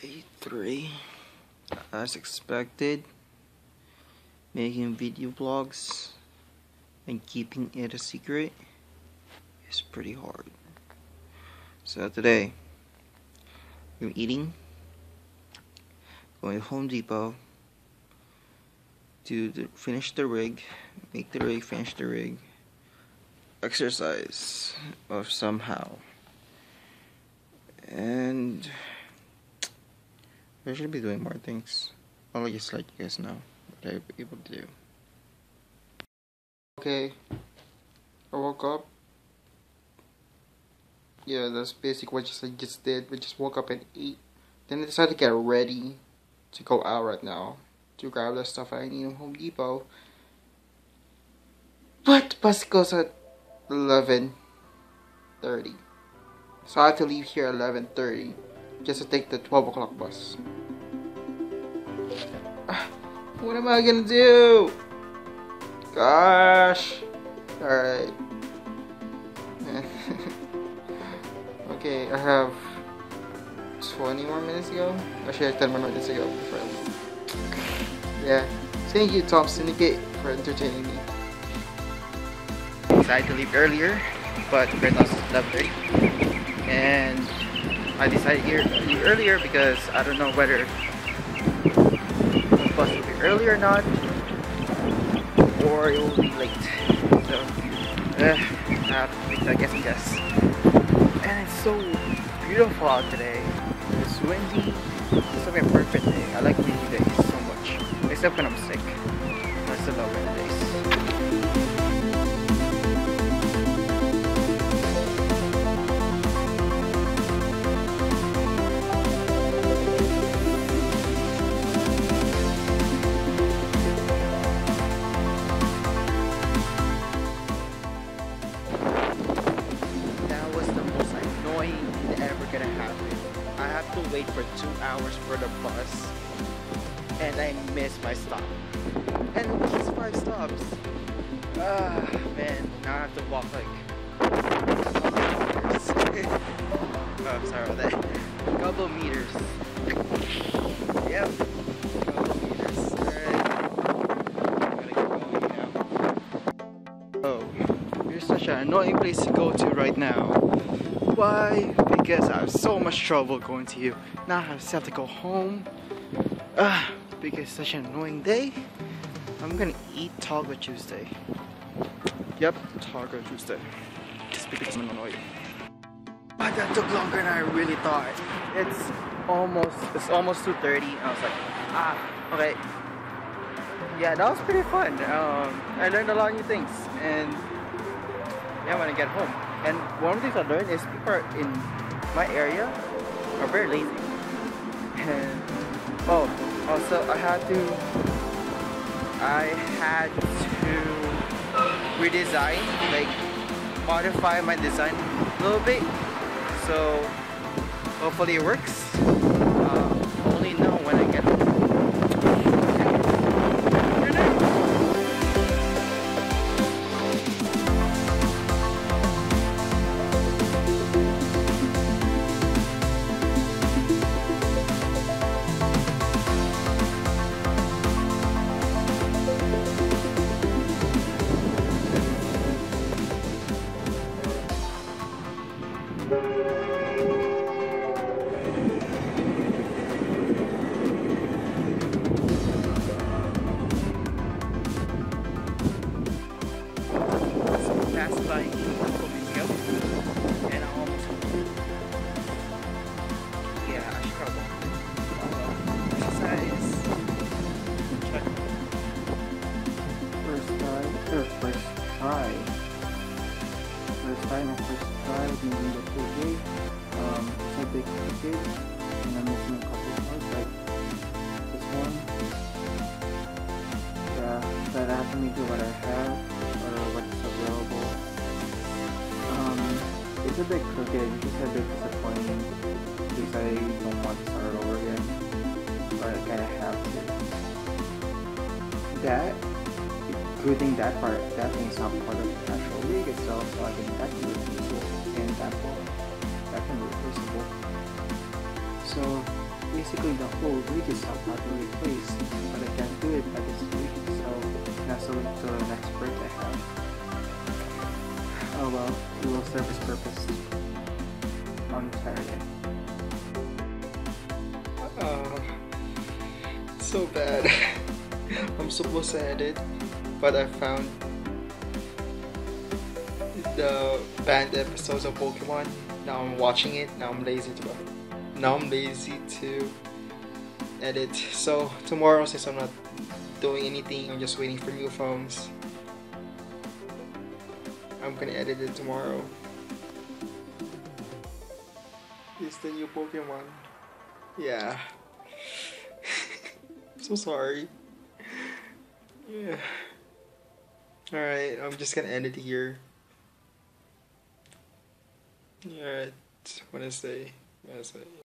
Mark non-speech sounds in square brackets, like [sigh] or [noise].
3. As expected, making video blogs and keeping it a secret is pretty hard. So today, I'm eating, going to Home Depot to the, finish the rig, make the rig, finish the rig, exercise of somehow. And I should be doing more things. I'll just let you guys know what I'm able to do. Okay, I woke up. Yeah, that's basically what just I just did. We just woke up and ate. Then I decided to get ready to go out right now to grab the stuff I need at Home Depot. But bus goes at eleven thirty. So I have to leave here at 11.30 just to take the 12 o'clock bus. [sighs] What am I gonna do? Gosh. Alright. [laughs] okay, I have 20 more minutes ago. Actually, I have 10 more minutes to go before I leave. Yeah. Thank you, Tom Syndicate, for entertaining me. I Decided to leave earlier, but right now it's 11.30 and I decided here earlier because I don't know whether the bus will be early or not or it will be late. So uh, I guess and guess and it's so beautiful out today. It's windy. It's like a perfect day. I like windy days so much. Except when I'm sick. I still love windy days to wait for two hours for the bus and I missed my stop. And it's five stops. Ah, man, now I have to walk like. [laughs] oh, I'm sorry about that. Couple meters. Yep. Couple meters. Alright. Gotta get going now. Oh, such an annoying place to go to right now. Why? Because I have so much trouble going to you. Now I just have to go home. Ah, because it's such an annoying day. I'm gonna eat Taco Tuesday. Yep, Taco Tuesday. Just because I'm annoyed. But that took longer than I really thought. It's almost it's almost 2:30. I was like, ah, okay. Yeah, that was pretty fun. Um, I learned a lot of new things, and yeah, when I get home. And one of the things I learned is people in my area are very lazy. And [laughs] oh, also I had to I had to redesign, like modify my design a little bit. So hopefully it works. Try my bit crooked, it's just a bit disappointing because I don't want to start over again, but I kinda have to. That including that part, that thing is not part of the actual league itself, so I think that can be replaceable, and that will, that can be replaceable. So, basically the whole week is somehow to replace, but I can't do it by this week, so that's link to the next. Will serve its purpose on Saturday. Uh, so bad. [laughs] I'm supposed to edit, but I found the banned episodes of Pokemon. Now I'm watching it. Now I'm lazy to. Now I'm lazy to edit. So tomorrow, since I'm not doing anything, I'm just waiting for new phones. I'm gonna edit it tomorrow. It's the new Pokemon. Yeah. [laughs] so sorry. Yeah. Alright, I'm just gonna end it here. Alright, Wednesday. Wednesday.